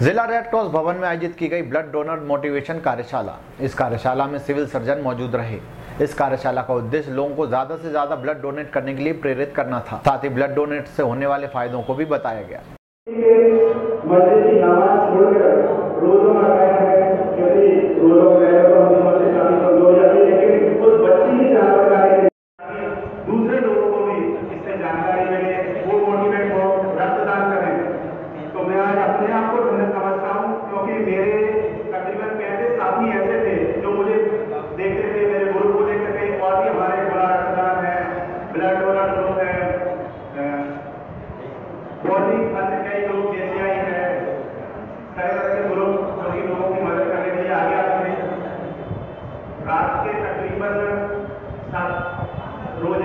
Cross भवन में आयोजित की गई ब्लड डोनर मोटिवेशन कार्यशाला। इस कार्यशाला में सिविल सर्जन मौजूद रहे। इस कार्यशाला का उद्देश्य लोगों को ज़्यादा से ज़्यादा ब्लड डोनेट करने के लिए प्रेरित करना था। साथ ही ब्लड डोनेट से होने वाले फायदों को भी बताया गया। मस्जिद की नमाज़ छोड़कर रोजों में आए हैं यदि रोजों में गए तो हम मस्जिद शामिल कर हो जाती है लेकिन उस बच्ची की जान बचाने के लिए दूसरे लोगों को भी इससे जानकारी मिले वो मोटिवेट हो रक्तदान करें तो मैं आज अपने आप को धन्य समझता हूँ क्योंकि मेरे तकरीबन पैंतीस साथी ऐसे थे जो मुझे देखते थे मेरे ग्रुप को देखते थे और भी हमारे खुला रक्तदान है ब्लड डोनर ग्रुप है अ, और भी अन्य कई लोग जैसे आई है तरह तरह के ग्रुप सभी लोगों की मदद करने के लिए आगे आते हैं रात के तकरीबन सात रोज